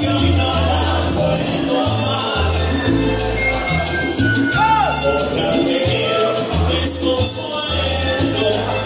Porque te